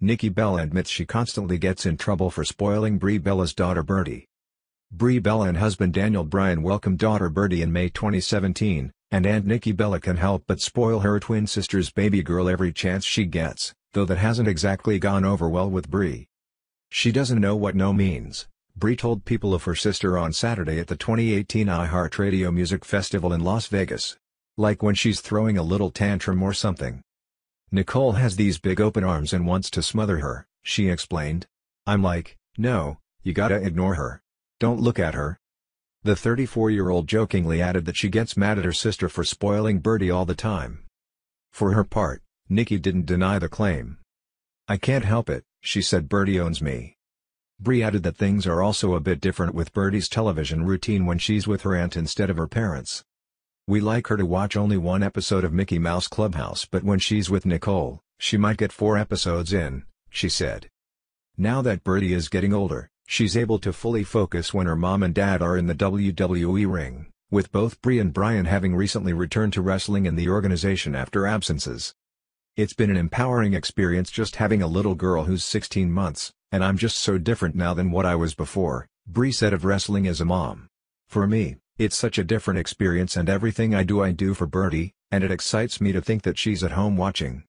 Nikki Bella admits she constantly gets in trouble for spoiling Brie Bella's daughter Birdie. Brie Bella and husband Daniel Bryan welcomed daughter Birdie in May 2017, and Aunt Nikki Bella can help but spoil her twin sister's baby girl every chance she gets, though that hasn't exactly gone over well with Brie. She doesn't know what no means, Brie told People of her sister on Saturday at the 2018 iHeartRadio Music Festival in Las Vegas. Like when she's throwing a little tantrum or something. Nicole has these big open arms and wants to smother her, she explained. I'm like, no, you gotta ignore her. Don't look at her. The 34-year-old jokingly added that she gets mad at her sister for spoiling Birdie all the time. For her part, Nikki didn't deny the claim. I can't help it, she said Birdie owns me. Brie added that things are also a bit different with Birdie's television routine when she's with her aunt instead of her parents. We like her to watch only one episode of Mickey Mouse Clubhouse but when she's with Nicole, she might get four episodes in, she said. Now that Birdie is getting older, she's able to fully focus when her mom and dad are in the WWE ring, with both Brie and Bryan having recently returned to wrestling in the organization after absences. It's been an empowering experience just having a little girl who's 16 months, and I'm just so different now than what I was before, Brie said of wrestling as a mom. For me, it's such a different experience and everything I do I do for Birdie, and it excites me to think that she's at home watching.